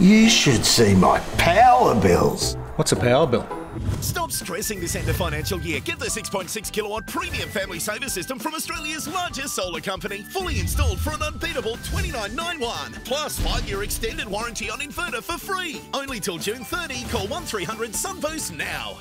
You should see my power bills. What's a power bill? Stop stressing this end of financial year. Get the 6.6 kilowatt premium family saver system from Australia's largest solar company, fully installed for an unbeatable 29.91. Plus, five year extended warranty on inverter for free. Only till June 30. Call 1300 Sunboost now.